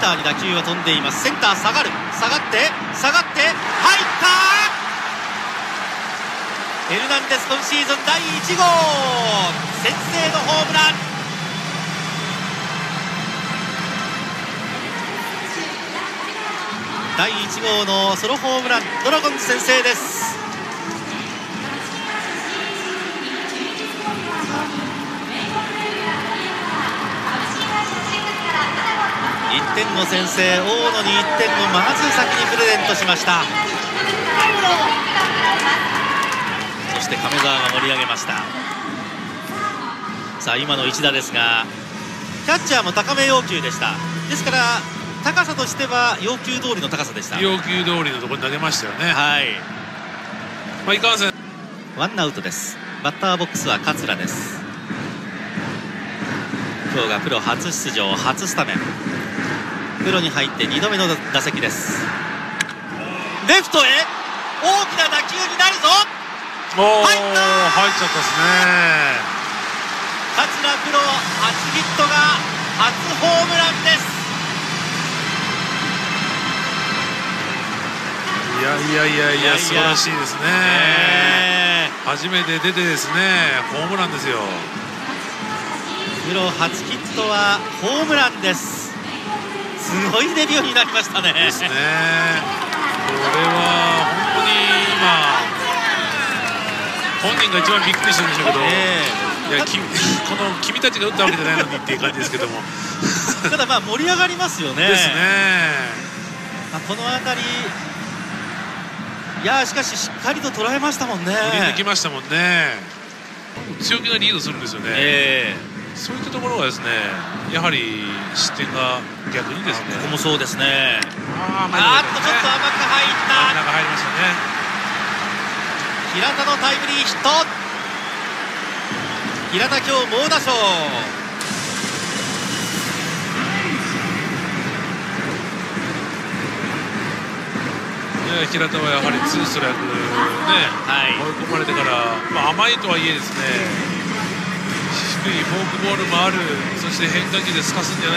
ターに打球は飛んでいます。センター下がる。下がって下がって入ったエルナンデス今シーズン第1号!先制のホームラン!第1号のソロホームランドラゴンズ先制です。点を先制大野に1点をまず先にプレゼントしました。そして亀澤が盛り上げました。さあ今の一打ですがキャッチャーも高め要求でした。ですから高さとしては要求通りの高さでした。要求通りのところに投げましたよね。はい。まあいかんせん。ワンアウトです。バッターボックスは桂です。今日がプロ初出場初スタメンプロに入って2度目の打席です。レフトへ大きな打球になるぞ。入った入っちゃったですね。桂プロ初ヒットが初ホームランです。いやいやいやいいや素晴らしいですね、え初めて出てですねホームランですよ。プロ初ヒットはホームランですすごいデビューになりましたね。ですねこれは本当に今本人が一番びっくりしてるんでしょうけど、えいやきこの君たちが打ったわけじゃないのにっていう感じですけども。えただまあ盛り上がりますよね。ですね。まあ、この辺りいやーしかししっかりと捉えましたもんね。振り抜きましたもんね。強気がリードするんですよね、えそういったところはですねやはり失点が逆にですね。えここもそうですね。あーあーっとちょっと甘く入った。真ん中入りましたね。平田のタイムリーヒット。平田今日猛打賞。平田はやはりツーストライクね、はい。追い込まれてから、まあ、甘いとはいえですね低いフォークボールもあるそして変化球で透かすんじゃない